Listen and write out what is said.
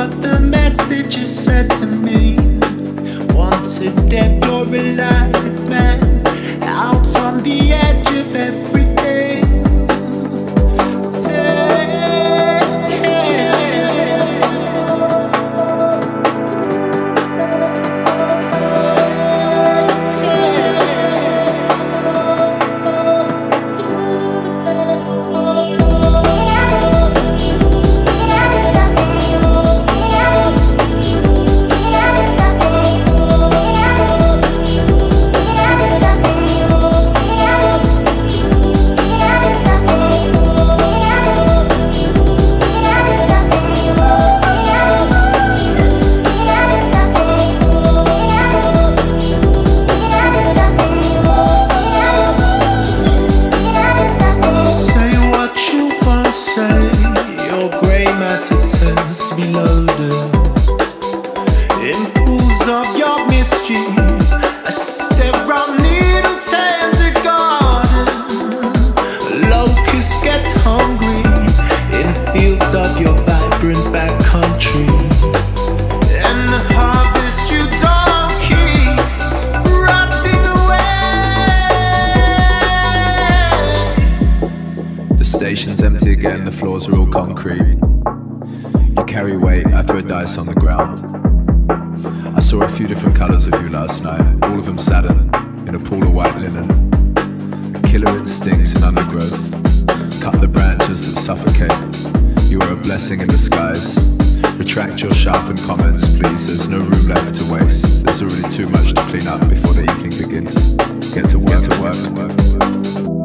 what again, the floors are all concrete. You carry weight, I throw dice on the ground. I saw a few different colours of you last night, all of them satin, in a pool of white linen. Killer instincts in undergrowth, cut the branches that suffocate. You are a blessing in disguise. Retract your sharpened comments, please. There's no room left to waste. There's already too much to clean up before the evening begins. Get to work, to work, work.